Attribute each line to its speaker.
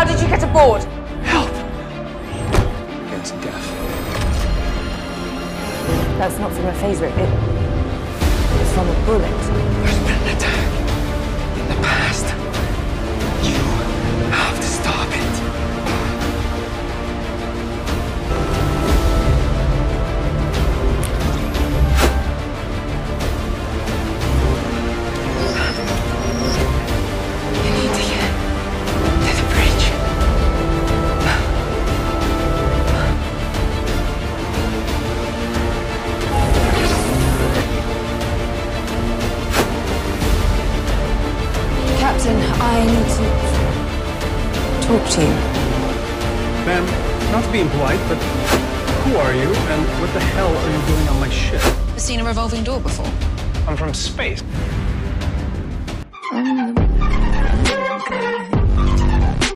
Speaker 1: How did you get aboard?
Speaker 2: Help! Against death.
Speaker 3: That's not from a phaser. It, it's from a bullet. Captain, I need to talk to you.
Speaker 2: Ma'am, not to be impolite, but who are you and what the hell are you doing on my ship?
Speaker 4: I've seen a revolving door before?
Speaker 2: I'm from space.